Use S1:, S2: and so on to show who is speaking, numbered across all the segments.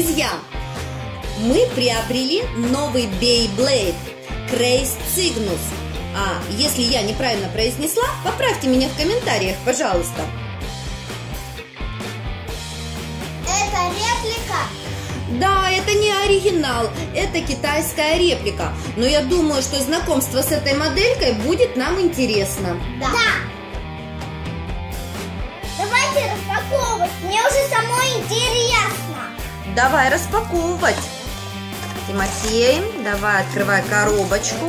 S1: друзья! Мы приобрели новый Beyblade Craze Cygnus. А если я неправильно произнесла, поправьте меня в комментариях, пожалуйста.
S2: Это реплика?
S1: Да, это не оригинал, это китайская реплика. Но я думаю, что знакомство с этой моделькой будет нам интересно.
S2: Да. Давайте распаковывать. Мне уже самой интересно.
S1: Давай распаковывать. Тимофей, давай открывай коробочку.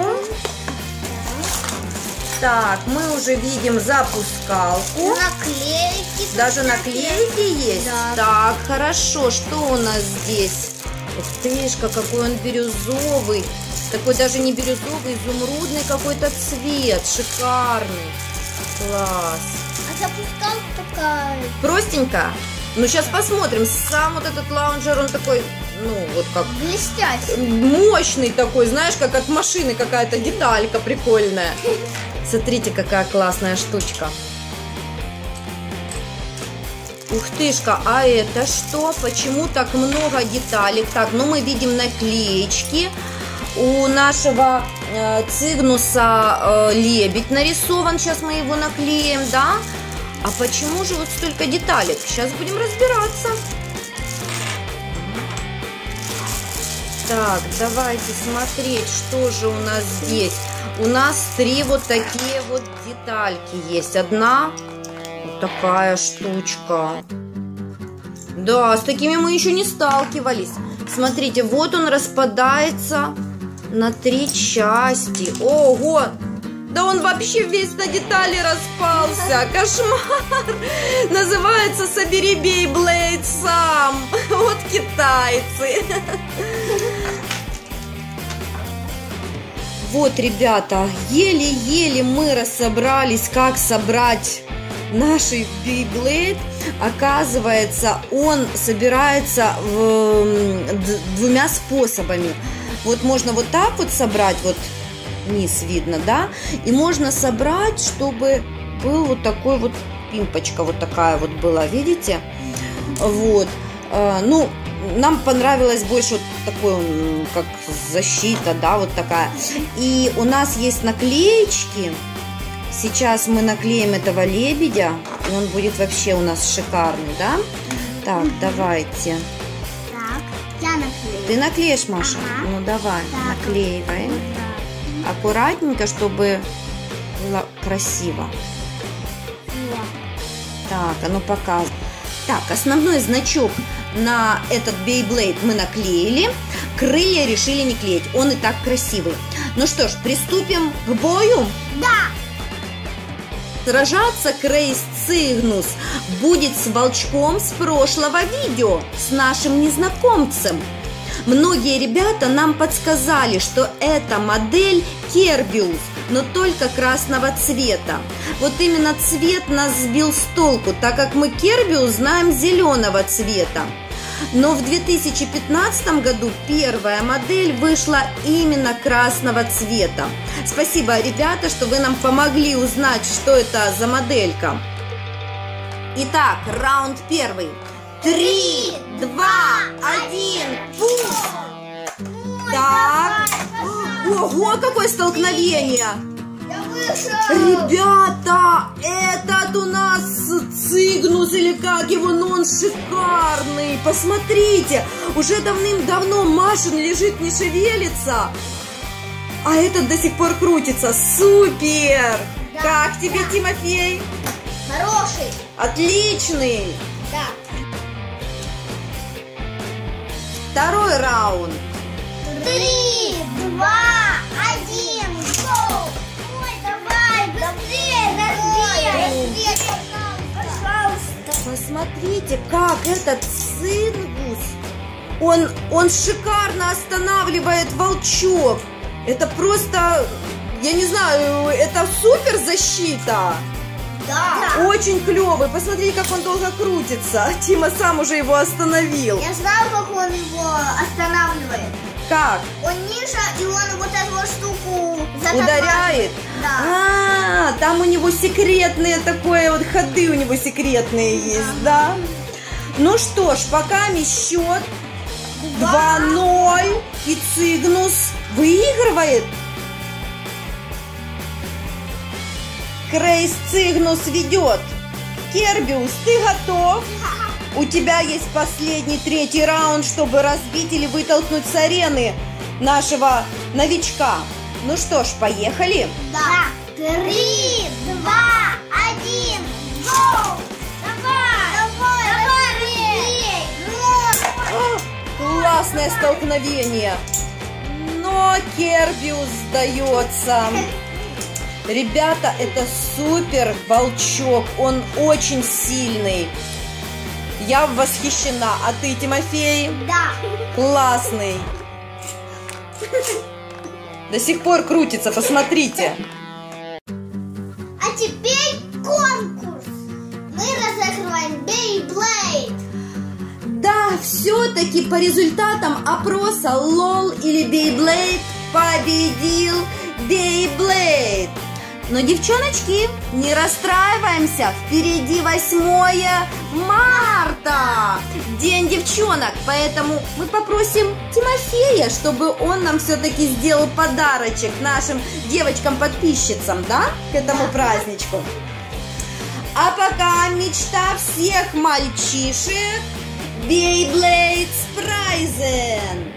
S1: Так, мы уже видим запускалку.
S2: Наклейки.
S1: Даже наклейки есть?
S2: Да.
S1: Так, хорошо. Что у нас здесь? Ух тышка, какой он бирюзовый. Такой даже не бирюзовый, изумрудный какой-то цвет. Шикарный. Класс.
S2: А запускалка такая.
S1: Простенько? Ну, сейчас посмотрим. Сам вот этот лаунжер, он такой, ну, вот как
S2: Блестящий.
S1: мощный такой, знаешь, как от машины какая-то деталька прикольная. Смотрите, какая классная штучка. Ух тышка, а это что? Почему так много деталек? Так, ну мы видим наклеечки. У нашего э, цигнуса э, лебедь нарисован. Сейчас мы его наклеим, да? А почему же вот столько деталек? Сейчас будем разбираться. Так, давайте смотреть, что же у нас здесь. У нас три вот такие вот детальки есть. Одна вот такая штучка. Да, с такими мы еще не сталкивались. Смотрите, вот он распадается на три части. Ого! Да он вообще весь на детали распался. Кошмар! Называется «Собери Бейблейд сам». Вот китайцы. Вот, ребята, еле-еле мы разобрались, как собрать наши Beyblade. Оказывается, он собирается в, двумя способами. Вот можно вот так вот собрать, вот низ видно, да? И можно собрать, чтобы был вот такой вот пимпочка вот такая вот была, видите? Вот. А, Ну, нам понравилось больше вот такой, как защита, да, вот такая. И у нас есть наклеечки. Сейчас мы наклеим этого лебедя, и он будет вообще у нас шикарный, да? Так, давайте.
S2: Так, я наклею.
S1: Ты наклеишь, Маша?
S2: Ага.
S1: Ну, давай,
S2: Так.
S1: наклеиваем. Аккуратненько, чтобы было красиво. Так, оно показывает. Так, основной значок на этот Beyblade мы наклеили. Крылья решили не клеить. Он и так красивый. Ну что ж, приступим к бою.
S2: Да.
S1: Сражаться Крейс Цигнус будет с волчком с прошлого видео, с нашим незнакомцем. Многие ребята нам подсказали, что это модель Кербиус, но только красного цвета. Вот именно цвет нас сбил с толку, так как мы Кербиус знаем зеленого цвета. Но в 2015 году первая модель вышла именно красного цвета. Спасибо, ребята, что вы нам помогли узнать, что это за моделька. Итак, раунд первый. Три, два, один, Ого, какое столкновение!
S2: Я вышел.
S1: Ребята, этот у нас цигнус или как его, но он шикарный. Посмотрите, уже давным-давно Машин лежит, не шевелится. А этот до сих пор крутится. Супер!
S2: Да,
S1: как тебе,
S2: да.
S1: Тимофей?
S2: Хороший.
S1: Отличный!
S2: Да.
S1: Второй раунд.
S2: Три, два, один! Ой, давай, быстрее, разбей! Пожалуйста.
S1: Посмотрите, как этот цингус, он, он шикарно останавливает волчок. Это просто, я не знаю, это супер защита.
S2: Да.
S1: Очень клевый. Посмотрите, как он долго крутится. Тима сам уже его остановил.
S2: Я знаю, как он его останавливает.
S1: Как?
S2: Он ниже, и он вот эту вот штуку.
S1: Ударяет?
S2: Да.
S1: А, там у него секретные такое вот ходы у него секретные есть, да? Ну что ж, пока счет
S2: Два.
S1: 2-0. И Цигнус выигрывает. Крейс Цигнус ведет. Кербиус, ты готов? У тебя есть последний третий раунд, чтобы разбить или вытолкнуть с арены нашего новичка. Ну что ж, поехали.
S2: Да. Три, два, один, гоу! Давай! Давай! Давай!
S1: Классное столкновение. Но Кербиус сдается. Ребята, это супер волчок. Он очень сильный. Я восхищена. А ты, Тимофей?
S2: Да.
S1: Классный. До сих пор крутится, посмотрите.
S2: А теперь конкурс. Мы разыгрываем Beyblade.
S1: Да, все-таки по результатам опроса LOL или Beyblade победил Beyblade. Но, девчоночки, не расстраиваемся, впереди 8 марта, День девчонок, поэтому мы попросим Тимофея, чтобы он нам все-таки сделал подарочек нашим девочкам-подписчицам, да, к этому праздничку. А пока мечта всех мальчишек Beyblade Спрайзен.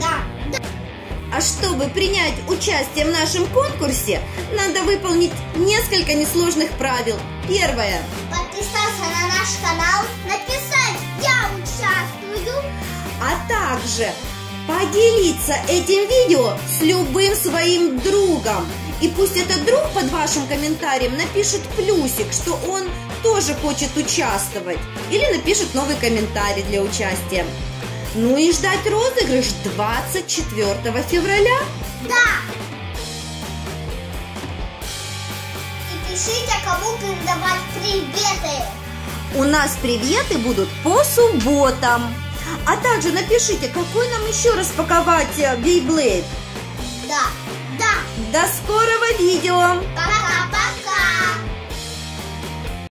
S2: Да.
S1: А чтобы принять участие в нашем конкурсе, надо выполнить несколько несложных правил. Первое.
S2: Подписаться на
S1: также поделиться этим видео с любым своим другом. И пусть этот друг под вашим комментарием напишет плюсик, что он тоже хочет участвовать. Или напишет новый комментарий для участия. Ну и ждать розыгрыш 24 февраля.
S2: Да. И пишите, кому передавать приветы.
S1: У нас приветы будут по субботам. А также напишите, какой нам еще распаковать э, Beyblade.
S2: Да. Да.
S1: До скорого видео!
S2: Пока.